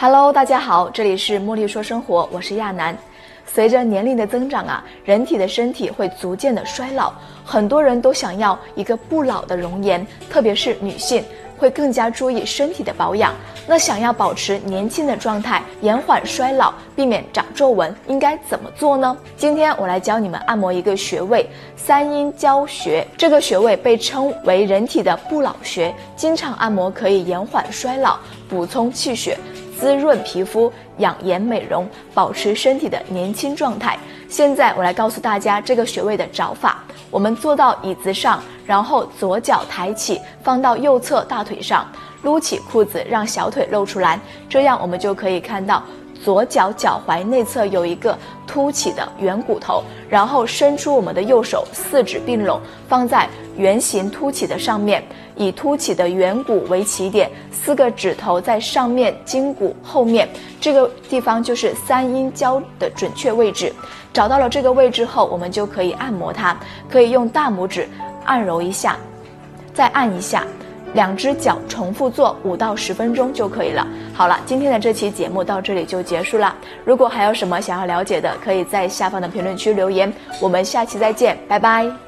Hello，大家好，这里是茉莉说生活，我是亚楠。随着年龄的增长啊，人体的身体会逐渐的衰老，很多人都想要一个不老的容颜，特别是女性会更加注意身体的保养。那想要保持年轻的状态，延缓衰老，避免长皱纹，应该怎么做呢？今天我来教你们按摩一个穴位——三阴交穴。这个穴位被称为人体的不老穴，经常按摩可以延缓衰老，补充气血。滋润皮肤、养颜美容、保持身体的年轻状态。现在我来告诉大家这个穴位的找法。我们坐到椅子上，然后左脚抬起，放到右侧大腿上，撸起裤子，让小腿露出来，这样我们就可以看到。左脚脚踝内侧有一个凸起的圆骨头，然后伸出我们的右手，四指并拢，放在圆形凸起的上面，以凸起的圆骨为起点，四个指头在上面筋骨后面，这个地方就是三阴交的准确位置。找到了这个位置后，我们就可以按摩它，可以用大拇指按揉一下，再按一下。两只脚重复做五到十分钟就可以了。好了，今天的这期节目到这里就结束了。如果还有什么想要了解的，可以在下方的评论区留言。我们下期再见，拜拜。